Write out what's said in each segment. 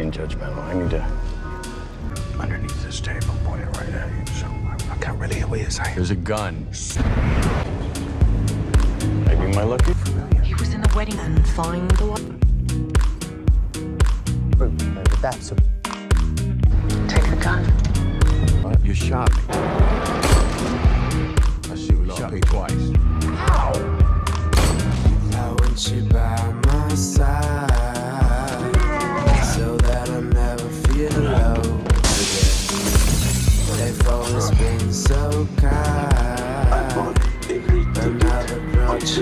being judgmental. I need to. Underneath this table, point it right at you, so I can't really hear what you're saying. There's a gun. Maybe my lucky. He was in the wedding and find the one. But that's a. Take the gun. You shot me. I shoot a lot of people twice. Ow! Now, when she by my side.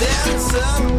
dancer.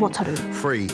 주포차를 Free.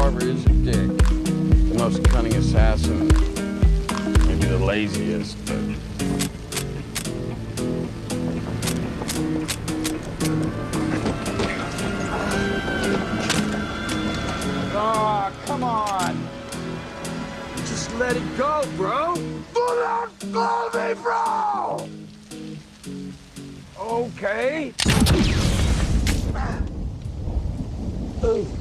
Carver is a dick. The most cunning assassin. Maybe the laziest, but... Ah, come on. Just let it go, bro. Full out blow me, bro! Okay. Ooh.